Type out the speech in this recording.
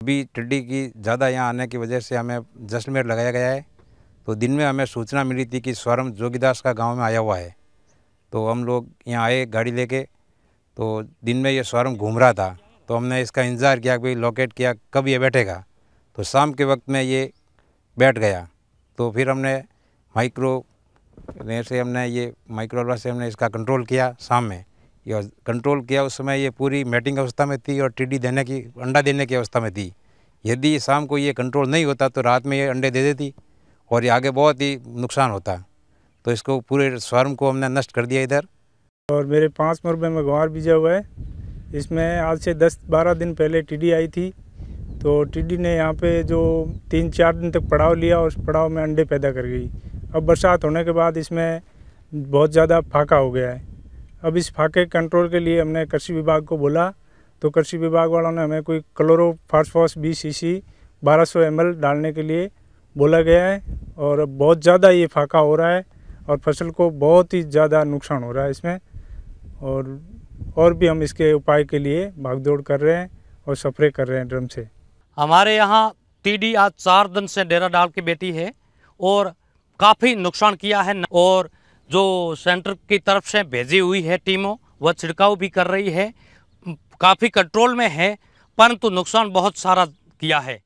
अभी टिड्डी की ज़्यादा यहाँ आने की वजह से हमें जैसलमेर लगाया गया है। तो दिन में हमें सूचना मिली थी कि स्वरम जोगीदास का गाँव में आया हुआ है। तो हम लोग यहाँ आए गाड़ी लेके। तो दिन में ये स्वरम घूम रहा था। तो हमने इसका इंतज़ार किया भाई लोकेट किया, कब ये बैठेगा। तो शाम के वक्त में ये बैठ गया। तो फिर हमने माइक्रो से हमने ये माइक्रो से हमने इसका कंट्रोल किया शाम में। ये कंट्रोल किया उस समय ये पूरी मैटिंग अवस्था में थी और टिड्डी देने की, अंडा देने की अवस्था में थी। यदि शाम को ये कंट्रोल नहीं होता तो रात में ये अंडे दे देती और ये आगे बहुत ही नुकसान होता। तो इसको पूरे स्वार्म को हमने नष्ट कर दिया इधर। और मेरे पाँच मुरबे में गंवार बीजा हुआ है। इसमें आज से दस बारह दिन पहले टिड्डी आई थी। तो टिड्डी ने यहाँ पे जो तीन चार दिन तक पड़ाव लिया और उस पड़ाव में अंडे पैदा कर गई। अब बरसात होने के बाद इसमें बहुत ज़्यादा फाका हो गया है। अब इस फाके कंट्रोल के लिए हमने कृषि विभाग को बोला तो कृषि विभाग वालों ने हमें कोई क्लोरो फास्फोस बी सी सी बारह सौ एम डालने के लिए बोला गया है, और बहुत ज़्यादा ये फाका हो रहा है, और फ़सल को बहुत ही ज़्यादा नुकसान हो रहा है इसमें, और और भी हम इसके उपाय के लिए भागदौड़ कर रहे हैं और स्प्रे कर रहे हैं ड्रम से। हमारे यहाँ टीडी आज चार दिन से डेरा डाल के बैठी है, और काफ़ी नुकसान किया है, और जो सेंटर की तरफ़ से भेजी हुई है टीमों, वह छिड़काव भी कर रही है। काफ़ी कंट्रोल में है, परंतु नुकसान बहुत सारा किया है।